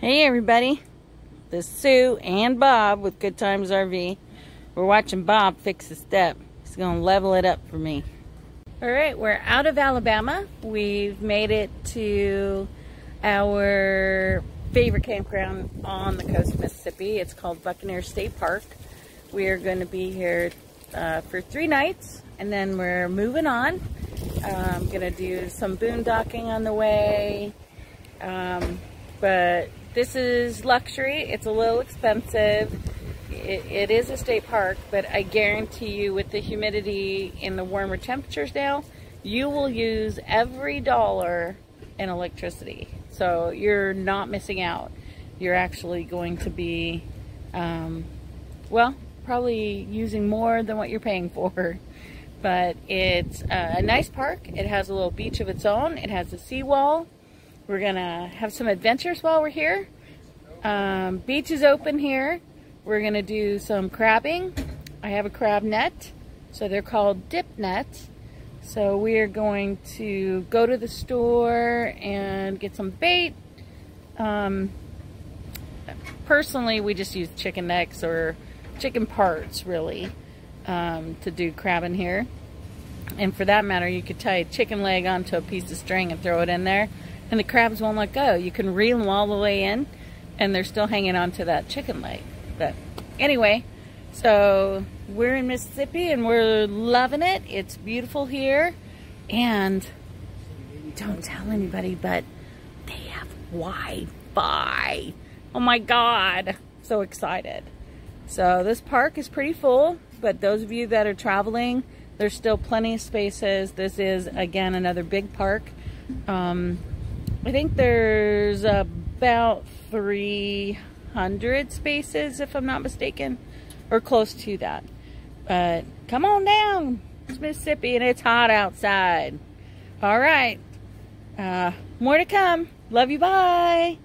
Hey everybody, this is Sue and Bob with Good Times RV. We're watching Bob fix a step. He's gonna level it up for me. All right, we're out of Alabama. We've made it to our favorite campground on the coast of Mississippi. It's called Buccaneer State Park. We are going to be here uh, for three nights and then we're moving on. I'm going to do some boondocking on the way. Um, but this is luxury. It's a little expensive. It, it is a state park, but I guarantee you with the humidity and the warmer temperatures now, you will use every dollar in electricity. So you're not missing out. You're actually going to be, um, well, probably using more than what you're paying for. But it's a nice park. It has a little beach of its own. It has a seawall. We're gonna have some adventures while we're here. Um, beach is open here. We're gonna do some crabbing. I have a crab net, so they're called dip nets. So we are going to go to the store and get some bait. Um, personally, we just use chicken necks or chicken parts, really, um, to do crabbing here. And for that matter, you could tie a chicken leg onto a piece of string and throw it in there and the crabs won't let go. You can reel them all the way in and they're still hanging on to that chicken leg. But anyway, so we're in Mississippi and we're loving it. It's beautiful here. And don't tell anybody, but they have Wi-Fi. Oh my God. So excited. So this park is pretty full, but those of you that are traveling, there's still plenty of spaces. This is, again, another big park. Um, I think there's about 300 spaces, if I'm not mistaken, or close to that. But come on down. It's Mississippi and it's hot outside. All right. Uh, more to come. Love you. Bye.